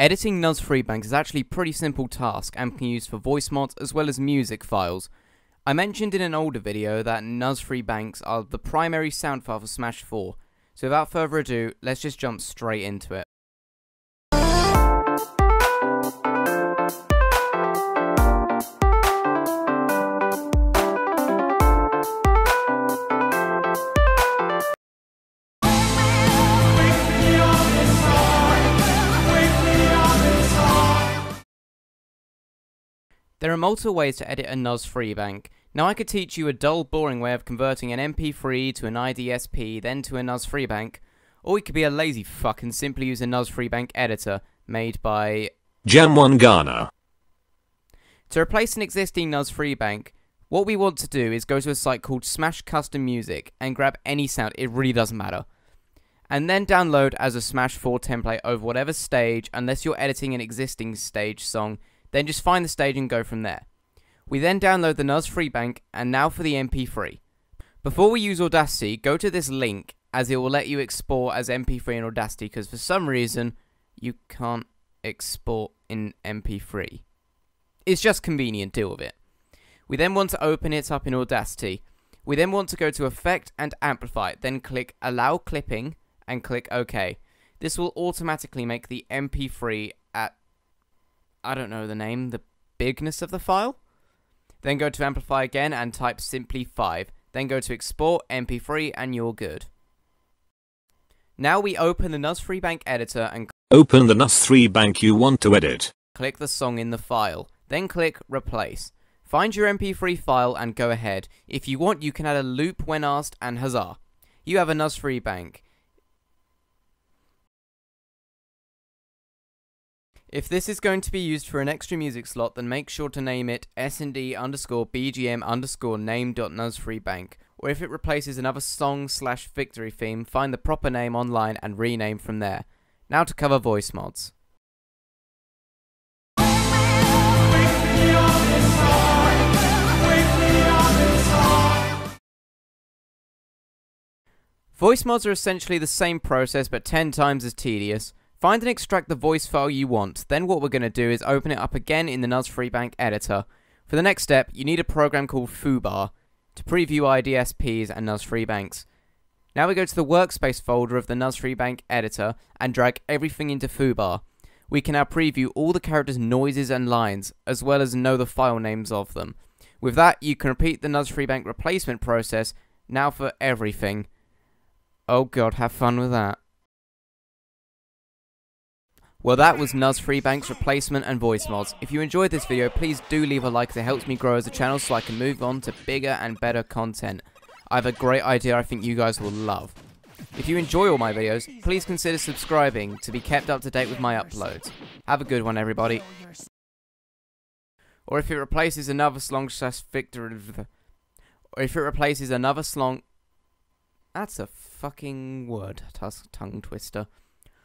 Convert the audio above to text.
Editing NUS3BANKs is actually a pretty simple task and can be used for voice mods as well as music files. I mentioned in an older video that NUS3BANKs are the primary sound file for Smash 4, so without further ado, let's just jump straight into it. There are multiple ways to edit a NUS3BANK. Now I could teach you a dull, boring way of converting an MP3 to an IDSP, then to a NUS3BANK, or we could be a lazy fuck and simply use a NUS3BANK editor made by jam1garner. To replace an existing NUS3BANK, what we want to do is go to a site called Smash Custom Music and grab any sound, it really doesn't matter. And then download as a Smash 4 template over whatever stage, unless you're editing an existing stage song then just find the stage and go from there. We then download the NUS3BANK, and now for the MP3. Before we use Audacity, go to this link as it will let you export as MP3 in Audacity because for some reason you can't export in MP3. It's just convenient, deal with it. We then want to open it up in Audacity. We then want to go to Effect and Amplify, then click Allow Clipping and click OK. This will automatically make the MP3 at I don't know the name, the bigness of the file. Then go to Amplify again and type simply 5. Then go to Export MP3 and you're good. Now we open the NUS3BANK editor and open the NUS3BANK you want to edit. Click the song in the file. Then click Replace. Find your MP3 file and go ahead. If you want, you can add a loop when asked and huzzah. You have a NUS3BANK. If this is going to be used for an extra music slot, then make sure to name it snd underscore bgm underscore. Or if it replaces another song slash victory theme, find the proper name online and rename from there. Now to cover voice mods. Voice mods are essentially the same process but 10 times as tedious. Find and extract the voice file you want, then what we're going to do is open it up again in the NUS3BANK editor. For the next step, you need a program called Foobar to preview IDSPs and NUS3BANKs. Now we go to the workspace folder of the NUS3BANK editor and drag everything into Foobar. We can now preview all the characters' noises and lines, as well as know the file names of them. With that, you can repeat the NUS3BANK replacement process now for everything. Oh god, have fun with that. Well that was NUS3BANK's replacement and voice mods. If you enjoyed this video, please do leave a like it helps me grow as a channel so I can move on to bigger and better content. I have a great idea I think you guys will love. If you enjoy all my videos, please consider subscribing to be kept up to date with my uploads. Have a good one everybody. Or if it replaces another slong slash victory... Or if it replaces another slong... That's a fucking word, tongue twister.